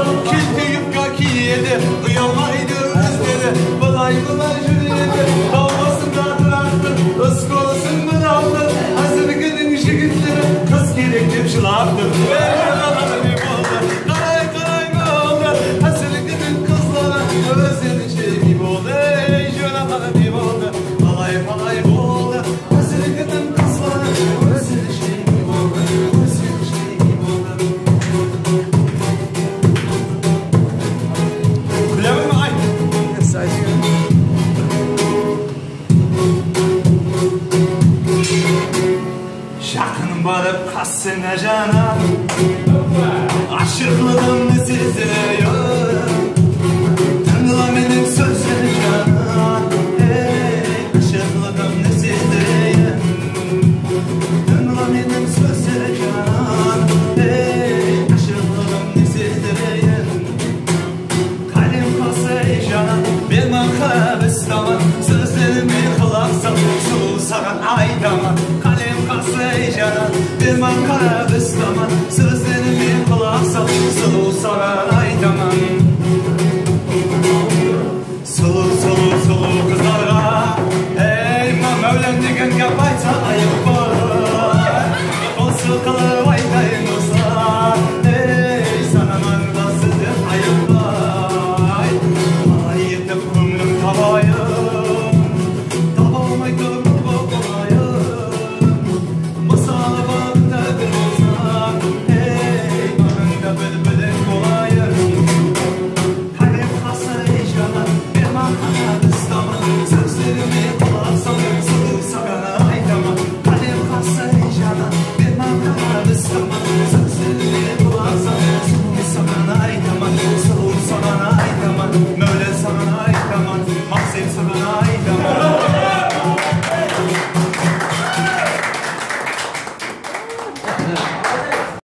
Kil deyip kaki yedi Uyanmaydı özleri. Kolay kolay Şakın barıp kassına cana. Aşıklığım siziyor Tanrıla benim sözleri cana Ey aşıklığım siziyor Tanrıla benim sözleri cana Ey aşıklığım siziyor Kalem kası cana Ankara Bıslama Sözlerimi kulak sal. Sulu saran ay 서서 서서 서가